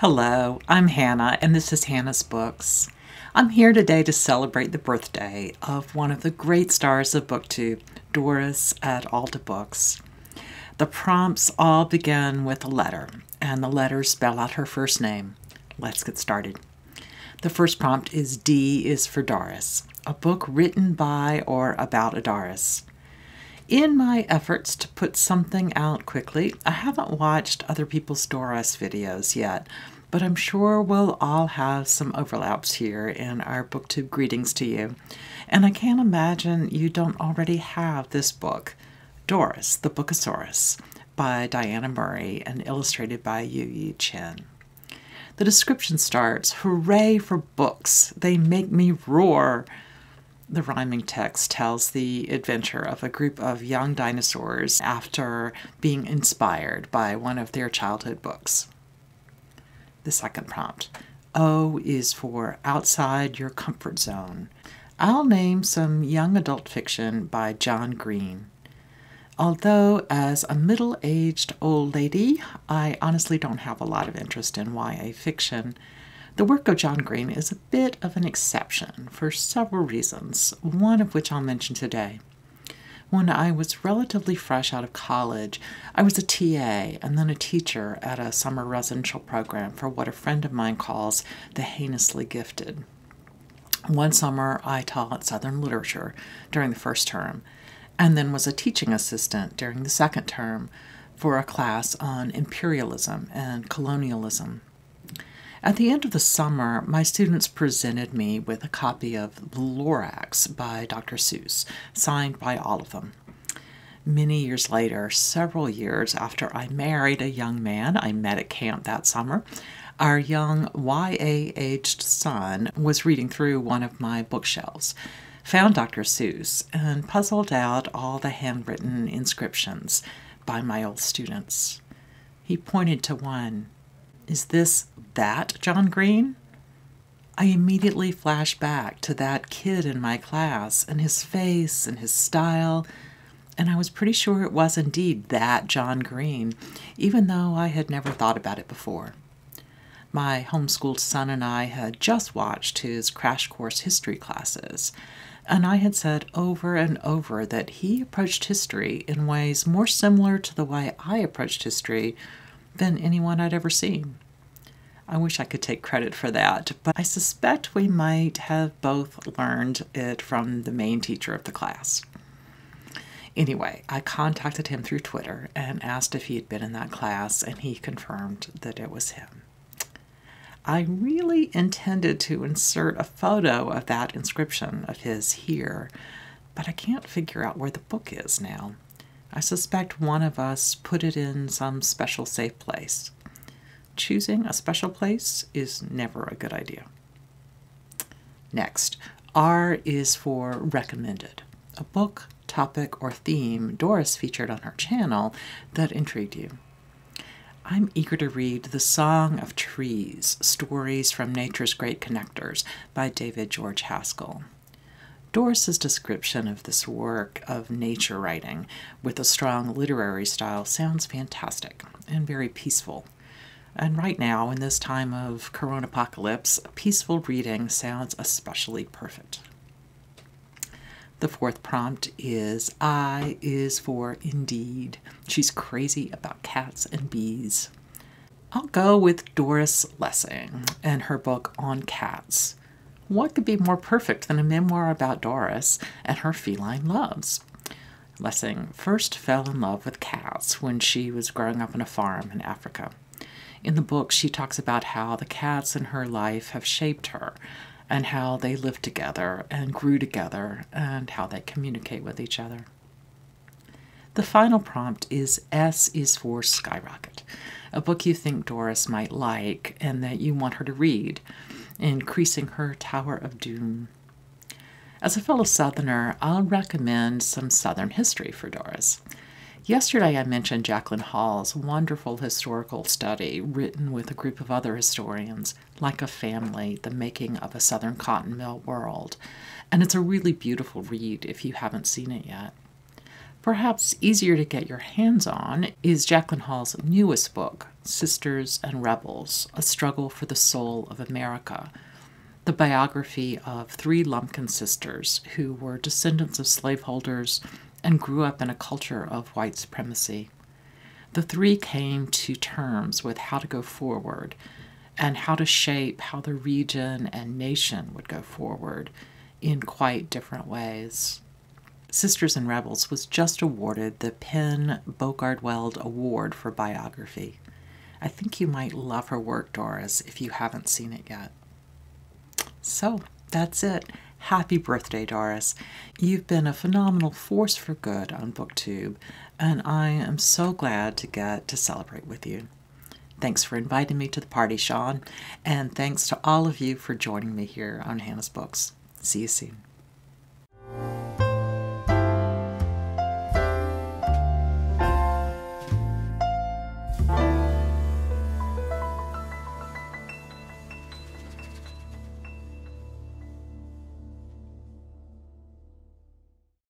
Hello, I'm Hannah, and this is Hannah's Books. I'm here today to celebrate the birthday of one of the great stars of BookTube, Doris at All D Books. The prompts all begin with a letter, and the letters spell out her first name. Let's get started. The first prompt is D is for Doris, a book written by or about a Doris. In my efforts to put something out quickly, I haven't watched other people's Doris videos yet, but I'm sure we'll all have some overlaps here in our booktube greetings to you. And I can't imagine you don't already have this book, Doris, the Bookasaurus, by Diana Murray and illustrated by Yu Yi Chen. The description starts Hooray for books! They make me roar! The rhyming text tells the adventure of a group of young dinosaurs after being inspired by one of their childhood books. The second prompt O is for outside your comfort zone. I'll name some young adult fiction by John Green. Although, as a middle aged old lady, I honestly don't have a lot of interest in YA fiction. The work of John Green is a bit of an exception for several reasons, one of which I'll mention today. When I was relatively fresh out of college, I was a TA and then a teacher at a summer residential program for what a friend of mine calls the heinously gifted. One summer, I taught Southern literature during the first term, and then was a teaching assistant during the second term for a class on imperialism and colonialism. At the end of the summer, my students presented me with a copy of The Lorax by Dr. Seuss, signed by all of them. Many years later, several years after I married a young man I met at camp that summer, our young YA aged son was reading through one of my bookshelves, found Dr. Seuss, and puzzled out all the handwritten inscriptions by my old students. He pointed to one is this that John Green? I immediately flash back to that kid in my class and his face and his style, and I was pretty sure it was indeed that John Green, even though I had never thought about it before. My homeschooled son and I had just watched his crash course history classes, and I had said over and over that he approached history in ways more similar to the way I approached history than anyone I'd ever seen. I wish I could take credit for that, but I suspect we might have both learned it from the main teacher of the class. Anyway, I contacted him through Twitter and asked if he had been in that class, and he confirmed that it was him. I really intended to insert a photo of that inscription of his here, but I can't figure out where the book is now. I suspect one of us put it in some special safe place. Choosing a special place is never a good idea. Next, R is for recommended. A book, topic, or theme Doris featured on her channel that intrigued you. I'm eager to read The Song of Trees Stories from Nature's Great Connectors by David George Haskell. Doris's description of this work of nature writing with a strong literary style sounds fantastic and very peaceful. And right now, in this time of corona apocalypse, peaceful reading sounds especially perfect. The fourth prompt is I is for indeed. She's crazy about cats and bees. I'll go with Doris Lessing and her book On Cats. What could be more perfect than a memoir about Doris and her feline loves? Lessing first fell in love with cats when she was growing up on a farm in Africa. In the book, she talks about how the cats in her life have shaped her and how they live together and grew together and how they communicate with each other. The final prompt is S is for Skyrocket, a book you think Doris might like and that you want her to read increasing her Tower of Doom. As a fellow Southerner, I'll recommend some Southern history for Doris. Yesterday, I mentioned Jacquelyn Hall's wonderful historical study written with a group of other historians, like a family, the making of a Southern cotton mill world. And it's a really beautiful read if you haven't seen it yet. Perhaps easier to get your hands on is Jacquelyn Hall's newest book, Sisters and Rebels A Struggle for the Soul of America, the biography of three Lumpkin sisters who were descendants of slaveholders and grew up in a culture of white supremacy. The three came to terms with how to go forward and how to shape how the region and nation would go forward in quite different ways. Sisters and Rebels was just awarded the PEN Bograd Weld Award for Biography. I think you might love her work, Doris, if you haven't seen it yet. So, that's it. Happy birthday, Doris. You've been a phenomenal force for good on BookTube, and I am so glad to get to celebrate with you. Thanks for inviting me to the party, Sean, and thanks to all of you for joining me here on Hannah's Books. See you soon.